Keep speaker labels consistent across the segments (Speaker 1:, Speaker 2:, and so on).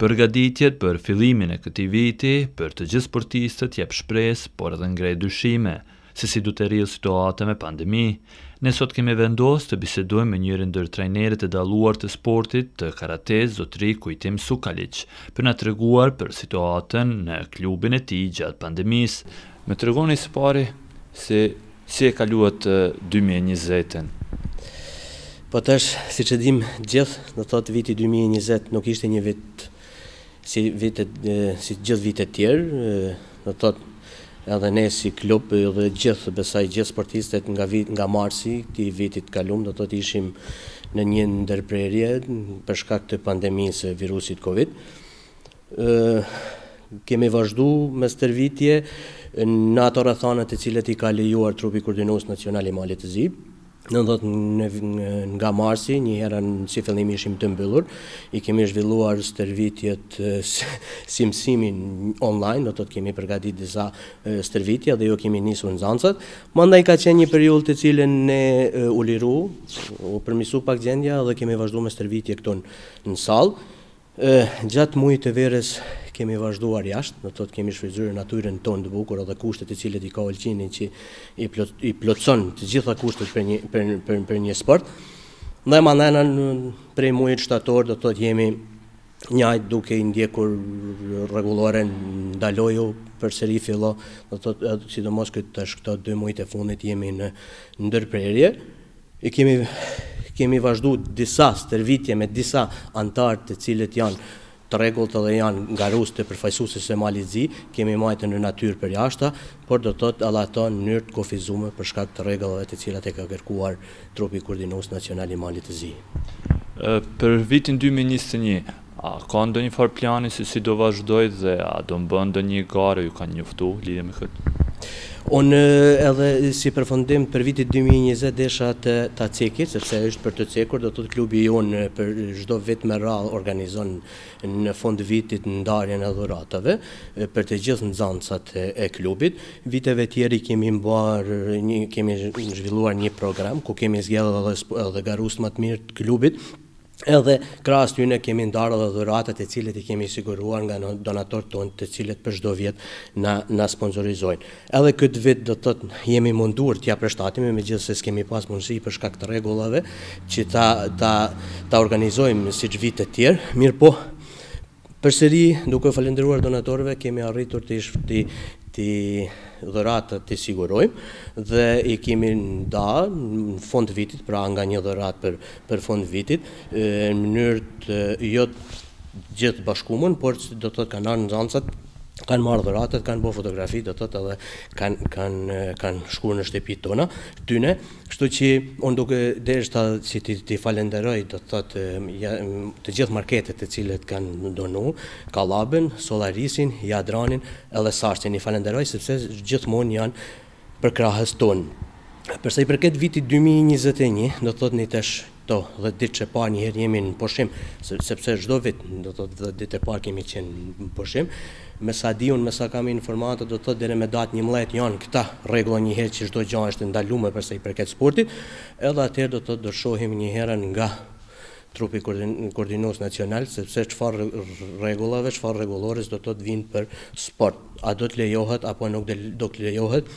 Speaker 1: Përgatitjet për fillimin e këtij viti për të gjithë sportistët jep shpresë, por edhe ngre dyshime, se si do të rrjedhë situata me pandemi. Ne sot kemi vendosë të bisedojmë me njërin ndër trajnerët e dalluar të sportit të karates zotëri Kujtim Sukaliç, për na treguar për situatën në klubin e tij gjatë pandemisë. Më tregoni së pari Se si e kaluat dy mijë e njëzetin?
Speaker 2: Po tash siç e dimë të gjithë, do të thotë viti dy mijë e njëzet nuk ishte një vit si vitet si të gjithë vitet tjerë, do të thotë edhe ne si klub dhe gjithë besoj gjithë sportistët nga vit nga marsi këtij viti të kaluam do të thotë ishim në një ndërprerje për shkak të pandemisë së virusit Covid. Kemi vazhdu me stërvitje në ato rrethana të cilat i ka lejuar trupi koordinues nacional i Malit të Zi. Do të thotë nga marsi, njëherë si fillim ishim të mbyllur, i kemi zhvilluar stërvitjet si mësimin online, do të thotë kemi përgatit disa stërvitje dhe ua kemi nisur nxanësve. Mandaj ka qenë një periudhë në të cilën ne u liru, u përmisu pak gjendja dhe kemi vazhdu me stërvitje këtu në sallë. Gjatë muajve të verës kemi vazhduar jashtë, do të thotë kemi shfrytëzuar natyrën tonë të bukur edhe kushtet të cilat i ka Ulqini që i plot i plotëson të gjitha kushtet për një për për, për një sport. Dhe mandej na prej muajit shtator do të thotë jemi njajt duke i ndjekur rregulloren ndalo përsëri fillo, do të thotë sidomos këtë tash këto dy muajt e fundit jemi në ndërprerje. E kemi kemi vazhdu disa stërvitje me disa anëtarë të cilët janë të rregullt dhe janë garues të përfaqësueses së Malit të Zi, kemi majtë në natyrë përjashta, por do të thotë edhe ato në mënyrë të kufizume për shkak të rregullave të cilat e ka kërkuar Trupi Koordinues Nacional i Malit të Zi.
Speaker 1: Për vitin dy mijë e njëzet e një, A ka ndonjë farë plani se si do vazhdojë dhe a do mbë ndonjë garë, ju kanë njoftu lidhur me këtë?
Speaker 2: Unë edhe si përfundim për vitin dy mijë e njëzet desha të ta ceki, sepse është për të cekur, do të thotë klubi jonë për çdo vit me radhë organizon në fund të vitit ndarjen e dhuratave për të gjithë nxënësat e klubit. Viteve tjera e kemi mbajt një kemi zhvilluar një program ku kemi zgjedhur edhe edhe garuesit më të mirë të klubit, Edhe krahas tyre kemi ndarë edhe dhuratat të cilat i kemi siguruar nga donatorët tanë, të cilët për çdo vit na na sponsorizojnë. Edhe këtë vit do të thotë jemi munduar t'i përshtatemi, megjithëse s'kemi pas mundësi për shkak të rregullave që ta ta ta organizojmë siç vitet tjera, mirëpo Përsëri, duke u falënderuar donatorëve, kemi arritur t'i t'i dhuratat t'i sigurojmë dhe i kemi nda në fund të vitit, pra nga një dhuratë për për fund vitit, në mënyrë jo të gjithë bashkumun, por do të thotë kanë ardhur nxënësat, kanë marrë dhuratat, kanë bërë fotografi, do të thotë edhe kanë kanë kanë shkuar në shtëpitë tona, tyne, Kështu që unë do deshta që t'i t'i falenderoj do të thotë të gjithë marketet të cilët kanë donu, Kallabën, Sollarisin, Jadranin edhe Sarsin. I falenderoj sepse gjithmonë janë përkrahës tonë. Për sa i përket vitit dy mijë e njëzet e një, do të thotë ne tash Këto dhjetë ditë të parë njëherë jemi në pushim, sepse çdo vit, do të thotë dhjetë ditë e parë kemi qenë në pushim. Me sa di unë, me sa kam informata, do të thotë deri me datë njëmbëdhjetë janë këta rregulla njëherë që çdo gjë është e ndalume për sa i përket sportit. Edhe atëherë do të thotë do të shohim njëherë nga trupi koordinues nacional, sepse çfarë rregullave, çfarë rregullores do të thotë vijnë për sport. A do të lejohet apo nuk do të lejohet?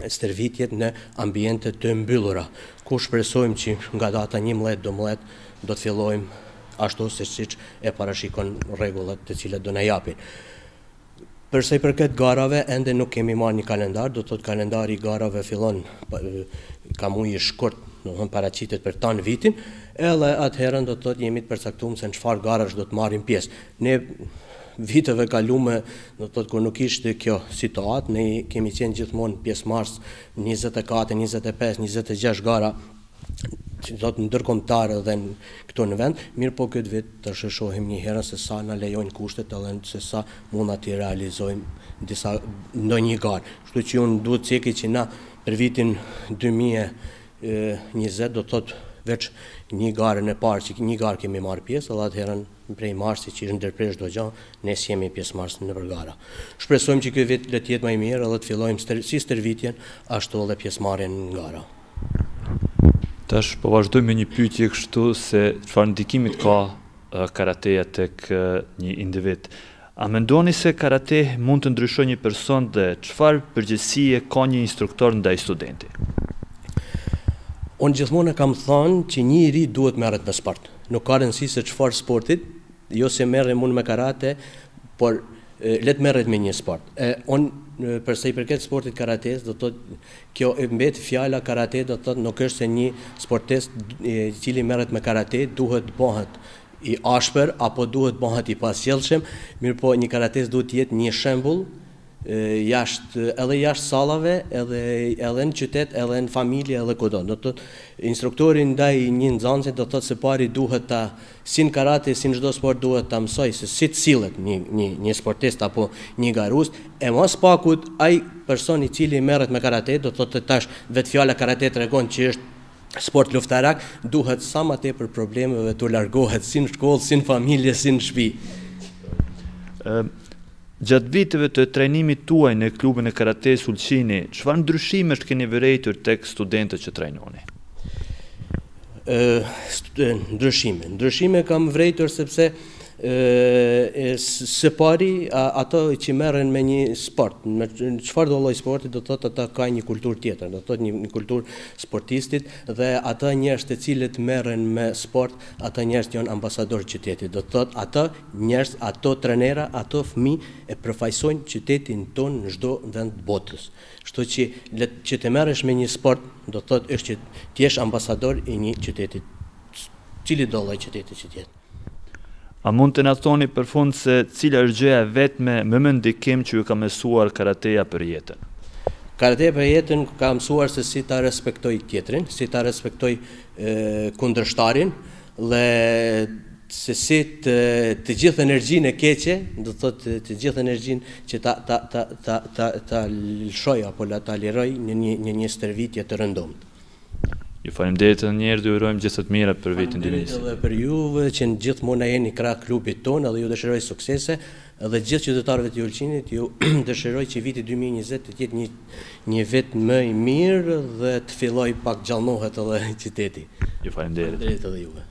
Speaker 2: stërvitjet në ambiente të mbyllura, ku shpresojmë që nga data njëmbëdhjetë domethënë do të fillojmë ashtu siç siç e parashikon rregullat të cilat do na japin. Për sa i përket garave, ende nuk kemi marrë një kalendar, do të thotë kalendari i garave fillon ka muaji shkurt, do të thonë paraqitet për tanë vitin, edhe atëherën do të thotë jemi të përcaktum se në çfarë garash do të marrim pjesë. Ne Viteve kalume, do të thotë kur nuk ishte kjo situatë, ne kemi qenë gjithmonë pjesëmarrës në njëzet e katër, njëzet e pesë, njëzet e gjashtë gara që do të ndërkombëtare dhe në, këtu në vend, mirëpo këtë vit tash e shohim një herën se sa na lejojnë kushtet edhe se sa mundna t'i realizojmë disa ndonjë garë. Kështu që unë duhet cekë që na për vitin 2020 do të thotë veç një garën e parë që një garë kemi marrë pjesë edhe atëherën Prej marsit që ish ndërprerë çdo gjë, ne s'jemi pjesëmarrës nëpër gara. Shpresojmë që kjo vit do të jetë ma i mirë dhe të fillojmë si stërvitjen, ashtu edhe pjesëmarrjen në gara.
Speaker 1: Tash po vazhdojmë me një pyetje kështu se çfarë ndikimi ka karateja tek një individ? A mendoni se karate mund të ndryshojë një person dhe çfarë përgjegjësie ka një instruktor ndaj studenti?
Speaker 2: Unë gjithmonë e kam thënë që një i ri duhet të merret me sport. Nuk ka rëndësi se çfarë sporti, jo se merrem unë me karate, por le të merret me një sport. E unë për sa i përket sportit karates, do të thotë kjo e vet fjala karate do të thotë nuk është se një sportist i cili merret me karate duhet të bëhet i ashpër apo duhet bahet i pasjellshëm, mirëpo një karate duhet të jetë një shembull jashtë edhe jashtë sallave edhe edhe në qytet edhe në familje edhe kudo. Do të thotë instruktori ndaj një nxënësi do të thotë së pari duhet ta si në karate si në çdo sport duhet ta mësojë se si të sillet një një një sportist apo një garues e ma së pakut ai person i cili merret me karate do të thotë tash vetë fjala karate tregon që është Sport luftarak duhet sa ma tepër problemeve t'u largohet si në shkollë si në familje si në shpi.
Speaker 1: Gjatë viteve të trajnimit tuaj në klubin e Karates Ulqini, çfarë ndryshimesh keni vërejtur tek studentët që trajnoni?
Speaker 2: Ndryshime, ndryshime kam vërejtur sepse Së pari, ato që merren me një sport, me çfarëdo lloj sporti, do të thotë ata ka një kulturë tjetër, do të thotë një kulturë sportistit dhe ata njerëz të cilët merren me sport, ata njerëz janë ambasadorë qytetit. Do të thotë ata njerëz, ato trenera, ato fëmijë e përfaqësojnë qytetin tonë në çdo vend të botës. Kështu që le që të merresh me një sport, do të thotë është që të jesh ambasador i një qyteti, cilido lloj qyteti që të jetë.
Speaker 1: A mund të na thoni për fund se cila është gjëja e vetme më me ndikim që ju ka mësuar karateja për jetën?
Speaker 2: Karateja për jetën ka mësuar se si ta respektoj tjetrin, si ta respektoj kundërshtarin dhe se si të të gjithë energjinë e keqe, do të thotë të gjithë energjinë që ta ta ta ta ta ta lëshoj apo ta liroj në një një një stërvitje të rëndomtë.
Speaker 1: Ju faleminderit edhe një herë dhe ju urojmë gjithë të mirat për vitin dy mijë
Speaker 2: e njëzet e një. Faleminderit edhe për juve që gjithmonë na jeni krah klubit tonë dhe ju dëshiroj suksese dhe gjithë qytetarëve të Ulqinit ju dëshiroj që viti dy mijë e njëzet të jetë një një vit më i mirë dhe të fillojë pak gjallënohet edhe qyteti.
Speaker 1: Ju faleminderit.
Speaker 2: Faleminderit edhe juve.